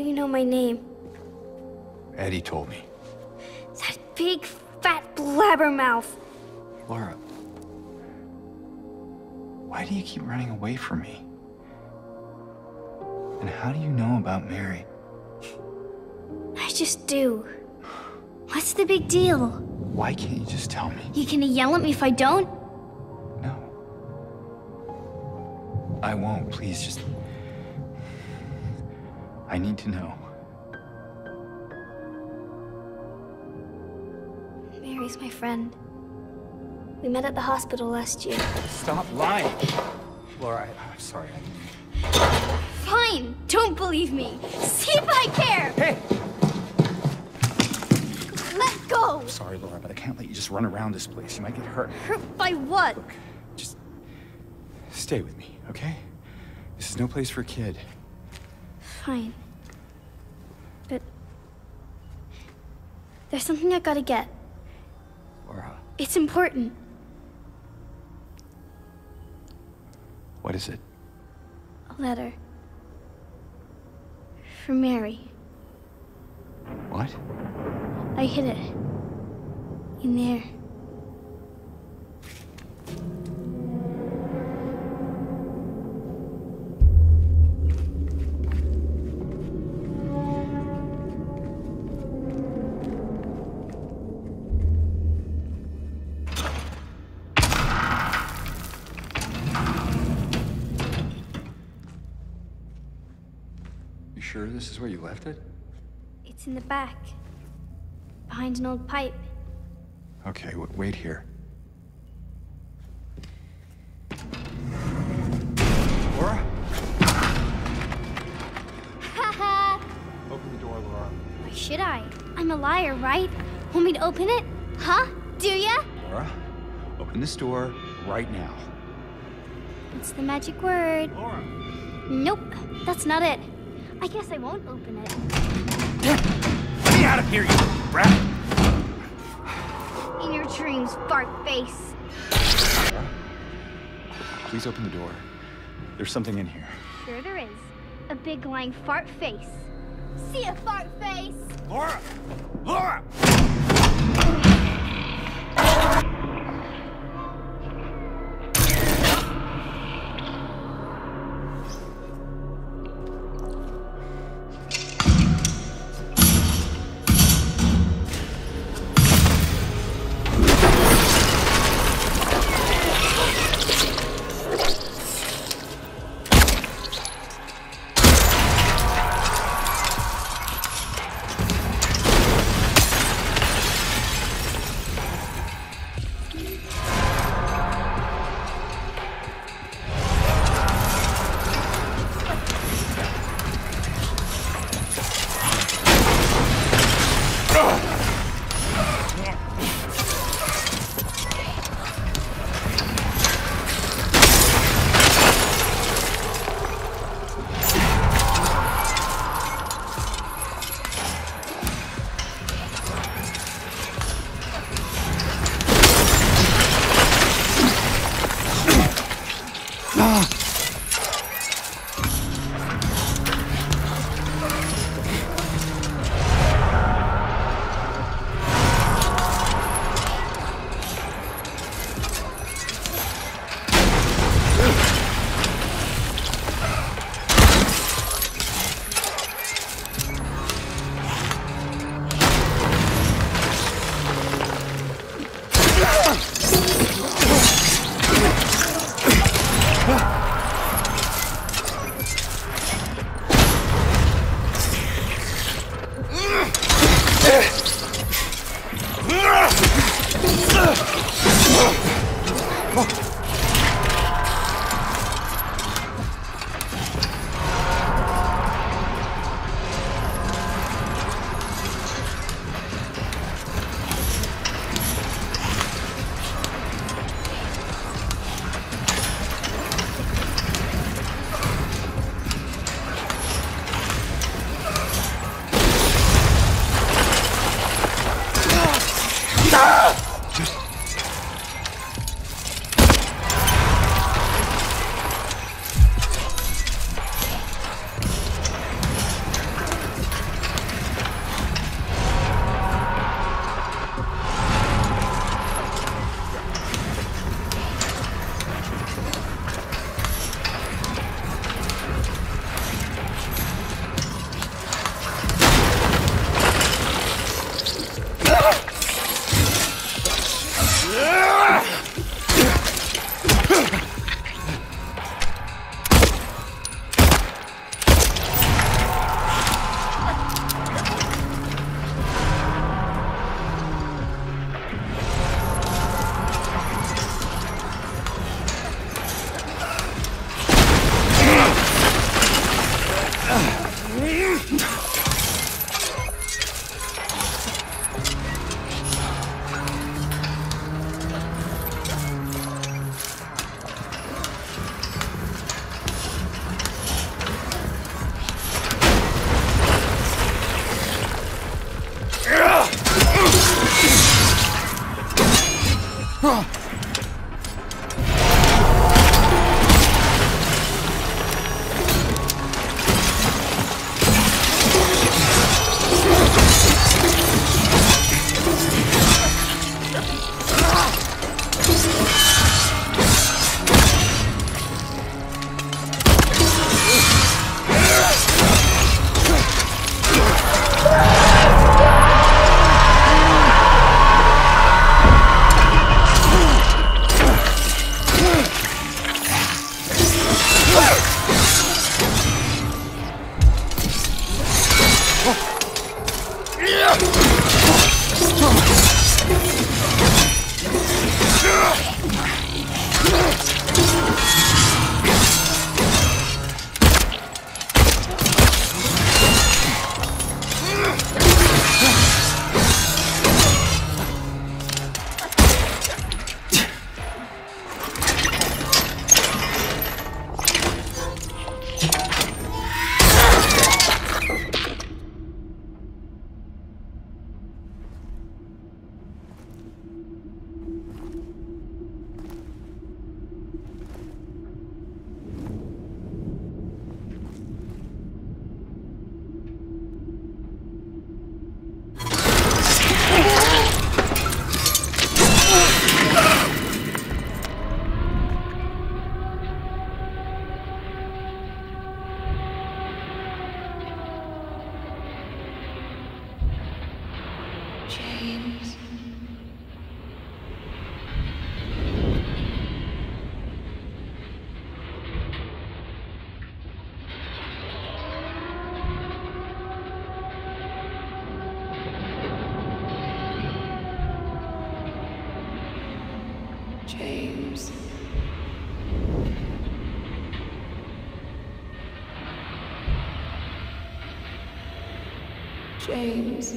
know my name. Eddie told me. That big, fat blabbermouth. Laura, why do you keep running away from me? And how do you know about Mary? I just do. What's the big deal? Why can't you just tell me? You gonna yell at me if I don't? No. I won't. Please, just. I need to know. Mary's my friend. We met at the hospital last year. Stop lying. Laura, I, I'm sorry. Fine, don't believe me. See if I care. Hey! Let go. I'm sorry, Laura, but I can't let you just run around this place. You might get hurt. Hurt by what? Look, just stay with me, okay? This is no place for a kid. Fine. There's something I gotta get. Laura, uh, It's important. what is it? A letter. For Mary. What? I hid it. In there. This is where you left it? It's in the back. Behind an old pipe. Okay, wait here. Laura? Haha! Open the door, Laura. Why should I? I'm a liar, right? Want me to open it? Huh? Do ya? Laura, open this door right now. It's the magic word. Laura! Nope, that's not it. I guess I won't open it. Let me out of here, you brat! In your dreams, fart face. Please open the door. There's something in here. Sure there is. A big lying fart face. See a fart face? Laura! Laura! James.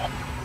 Yeah.